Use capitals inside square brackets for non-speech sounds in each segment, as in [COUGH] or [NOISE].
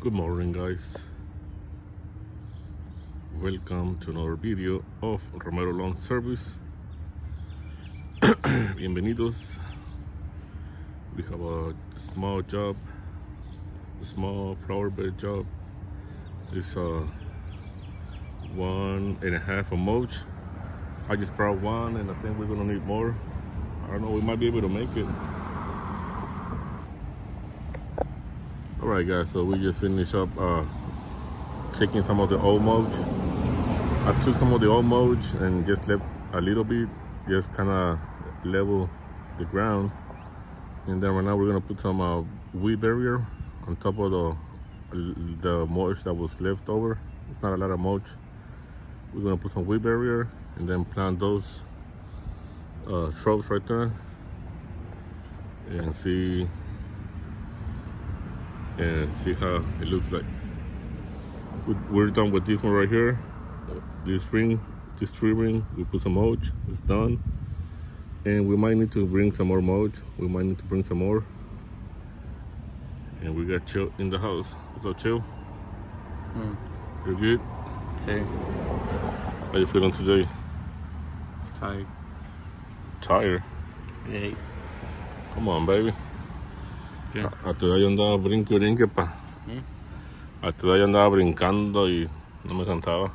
Good morning guys. Welcome to another video of Romero Lawn Service. [CLEARS THROAT] Bienvenidos. We have a small job, a small flower bed job. It's a one and a half a mulch. I just brought one and I think we're gonna need more. I don't know, we might be able to make it. All right, guys. So we just finished up uh, taking some of the old mulch. I took some of the old mulch and just left a little bit, just kind of level the ground. And then right now we're gonna put some uh, weed barrier on top of the the mulch that was left over. It's not a lot of mulch. We're gonna put some weed barrier and then plant those uh, shrubs right there and see and see how it looks like. We're done with this one right here. This ring, this tree ring, we put some mulch, it's done. And we might need to bring some more mulch. We might need to bring some more. And we got Chill in the house. What's up, Chill? Mm. You're good? Okay. How you feeling today? Tired. Tired? Hey. Come on, baby. ¿Qué? A tu edad yo andaba brinque, brinque, pa. ¿Mm? A tu edad yo andaba brincando y no me cantaba.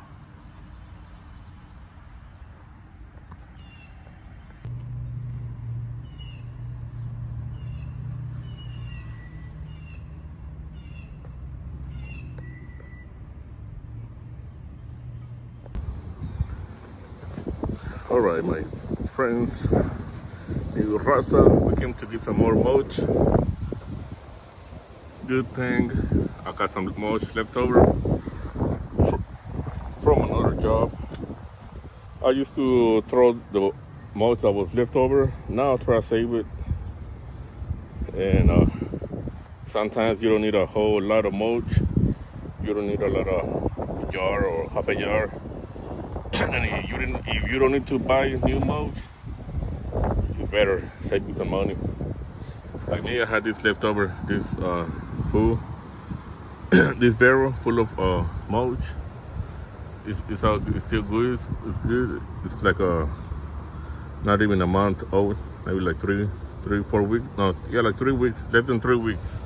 All right, my friends, new Raza, we came to get some more mulch. Good thing, I got some mulch left over from another job. I used to throw the mulch that was left over. Now I try to save it. And uh, sometimes you don't need a whole lot of mulch. You don't need a lot of jar or half a jar. [CLEARS THROAT] and if you didn't, if you don't need to buy new mulch, it's better save you some money. Like me, I had this left over, this uh, full, [COUGHS] this barrel full of uh, mulch. It's it's, all, it's still good. It's, it's good. It's like a not even a month old, maybe like three, three, four weeks. No, yeah, like three weeks, less than three weeks.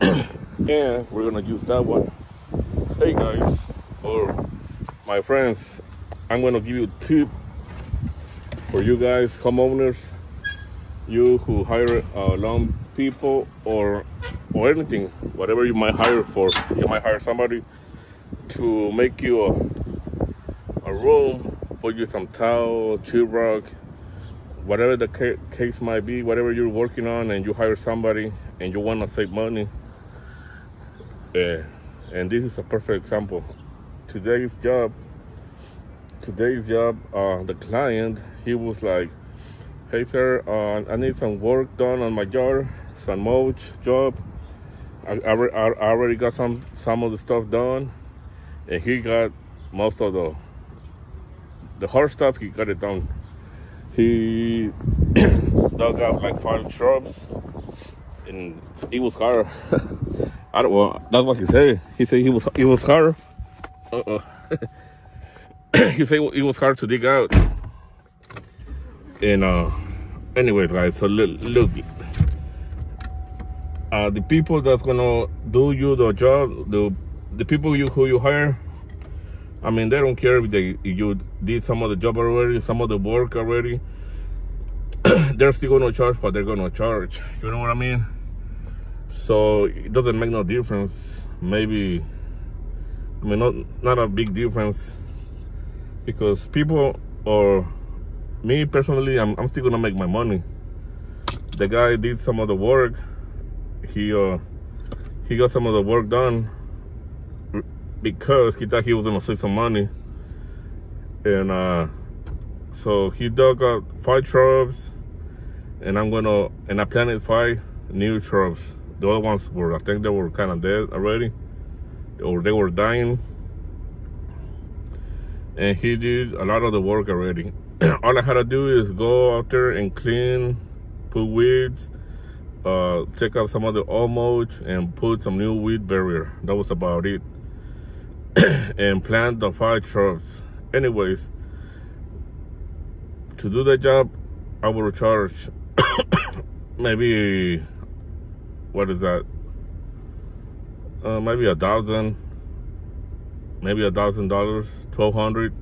[COUGHS] and we're gonna use that one. Hey guys, or my friends, I'm gonna give you a tip for you guys, homeowners, you who hire a lawn people or or anything, whatever you might hire for. You might hire somebody to make you a, a room, put you some towel, rock, whatever the ca- case might be, whatever you're working on, and you hire somebody and you want to save money. Yeah, and this is a perfect example. Today's job, today's job, uh, the client, he was like, "Hey sir, uh, I need some work done on my yard, some mulch job. I, I, I already got some some of the stuff done, and he got most of the the hard stuff. He got it done. He [COUGHS] dug out like five shrubs, and it was hard. [LAUGHS] I don't. Well, that's what he said. He said he was it was hard. Uh-uh. [COUGHS] he said it was hard to dig out. And uh, anyways, guys. So look, look uh, the people that's gonna do you the job, the the people you who you hire. I mean, they don't care if they if you did some of the job already, some of the work already. [CLEARS THROAT] they're still gonna charge what they're gonna charge. You know what I mean? So it doesn't make no difference. Maybe I mean not not a big difference because people or me personally, I'm I'm still gonna make my money. The guy did some of the work. He uh he got some of the work done because he thought he was gonna save some money. And uh so he dug up five shrubs and I'm gonna and I planted five new shrubs. The other ones were I think they were kinda dead already. Or they were dying. And he did a lot of the work already. [CLEARS THROAT] All I had to do is go out there and clean, put weeds, uh, take out some of the old mulch and put some new weed barrier. That was about it. [COUGHS] and plant the five shrubs. Anyways, to do the job, I will charge [COUGHS] maybe what is that? Uh, maybe a thousand, maybe a thousand dollars, twelve hundred.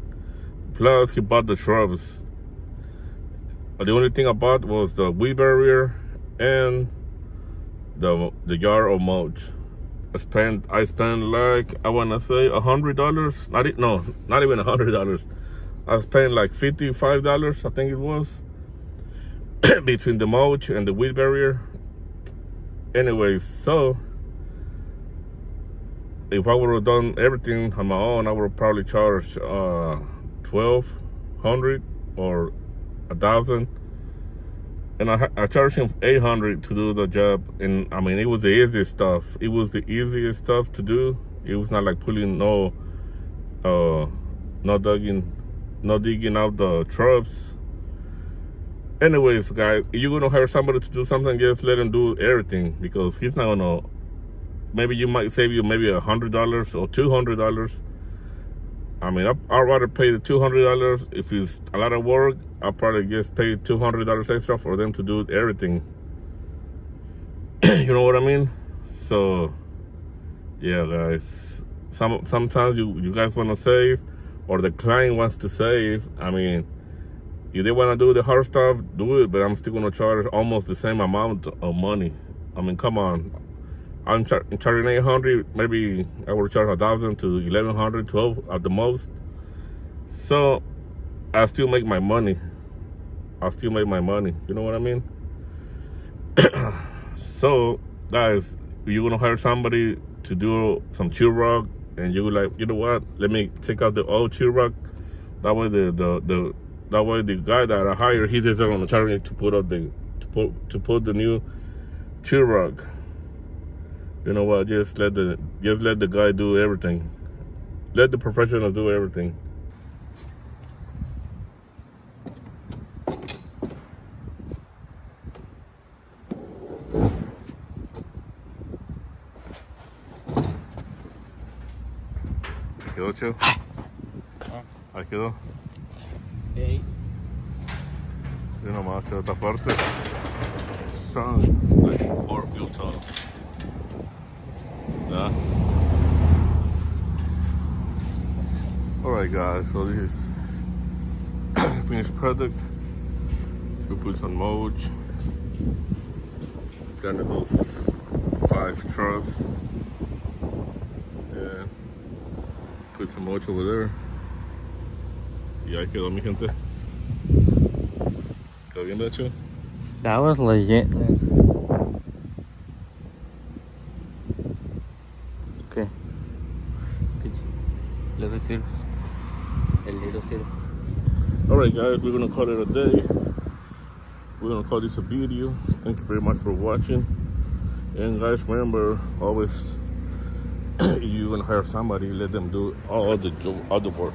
Plus, he bought the shrubs. The only thing I bought was the weed barrier and the the yard of mulch. I spent I spent like I wanna say a hundred dollars. Not it no, not even a hundred dollars. I spent like fifty five dollars, I think it was, [COUGHS] between the mulch and the weed barrier. Anyways, so if I would have done everything on my own, I would probably charge uh, twelve hundred or a thousand and I, I charged him 800 to do the job. And I mean it was the easiest stuff. It was the easiest stuff to do. It was not like pulling no uh not digging not digging out the shrubs anyways guys if you're gonna hire somebody to do something? Just let him do everything because he's not gonna maybe you might save you maybe a hundred dollars or two hundred dollars I mean, I, would rather pay the $200 if it's a lot of work. I'll probably just pay $200 extra for them to do everything. [CLEARS THROAT] you know what I mean? So, yeah, guys. Some Sometimes you, you guys want to save or the client wants to save. I mean, if they want to do the hard stuff, do it. But I'm still going to charge almost the same amount of money. I mean, come on. I'm char charging 800 maybe i will charge a thousand to 1100 12 at the most. So i still make my money. I still make my money you know what i mean? [CLEARS THROAT] So guys you're gonna hire somebody to do some chill rock and you're like you know what? Let me take out the old chill rock. That way the the the that way the guy that i hire he's just gonna charge me to put up the to put to put the new chill rock you know what just let the just let the guy do everything let the professional do everything quedó Cheo? Ahí quedó. Hey. Y nomás, esta parte. Strong, like four Yeah. Alright guys, so this is [COUGHS] finished product. We put some mulch. Planted those five shrubs. And put some mulch over there. Y ahí quedó mi gente. ¿Quedó bien hecho? That was legit. El little circus. Alright guys, we're gonna call it a day. We're gonna call this a video. Thank you very much for watching. And guys, remember always [CLEARS THROAT] you're gonna hire somebody, let them do all the job, all the work.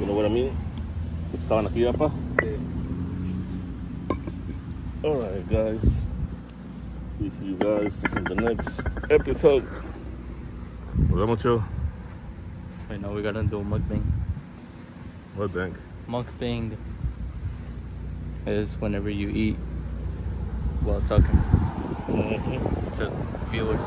You know what I mean? Estaban aquí, apa? Alright guys. We see you guys in the next episode. Nos vemos. Wait, no, we gotta do a mukbang. Mukbang. Mukbang is whenever you eat while talking mm -hmm. to viewers.